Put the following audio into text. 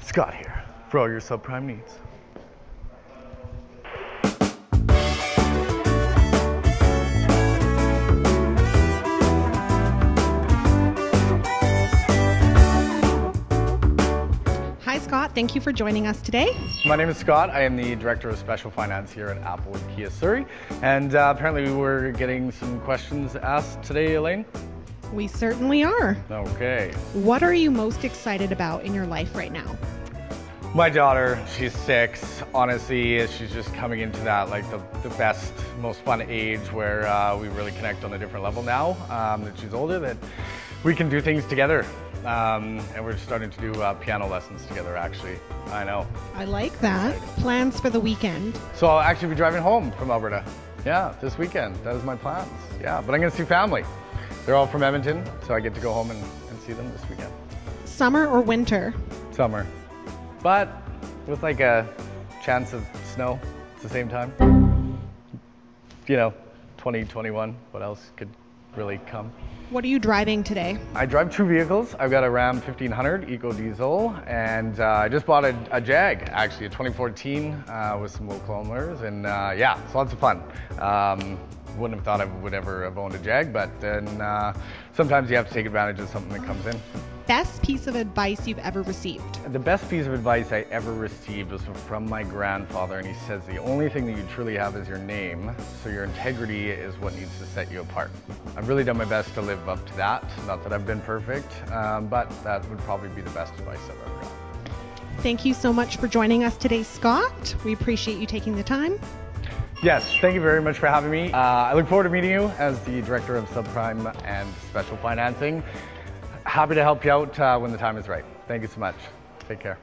Scott here for all your subprime needs. Hi, Scott. Thank you for joining us today. My name is Scott. I am the Director of Special Finance here at Applewood Kia Surrey. And uh, apparently, we were getting some questions asked today, Elaine. We certainly are. Okay. What are you most excited about in your life right now? My daughter, she's six. Honestly, she's just coming into that like the, the best, most fun age where uh, we really connect on a different level now um, that she's older. That we can do things together, um, and we're starting to do uh, piano lessons together. Actually, I know. I like that. Plans for the weekend? So I'll actually be driving home from Alberta. Yeah, this weekend. That is my plans. Yeah, but I'm going to see family. They're all from Edmonton, so I get to go home and, and see them this weekend. Summer or winter? Summer. But with like a chance of snow at the same time. You know, 2021, what else could really come? What are you driving today? I drive two vehicles. I've got a Ram 1500 Eco Diesel, and uh, I just bought a, a, Jag, actually, a 2014 uh, with some low kilometers, and uh, yeah, it's lots of fun. Um, wouldn't have thought I would ever have owned a Jag, but then uh, sometimes you have to take advantage of something that comes in. Best piece of advice you've ever received? The best piece of advice I ever received was from my grandfather, and he says the only thing that you truly have is your name, so your integrity is what needs to set you apart. I've really done my best to live up to that. Not that I've been perfect, um, but that would probably be the best advice I've ever got. Thank you so much for joining us today, Scott. We appreciate you taking the time. Yes, thank you very much for having me. Uh, I look forward to meeting you as the Director of Subprime and Special Financing. Happy to help you out uh, when the time is right. Thank you so much. Take care.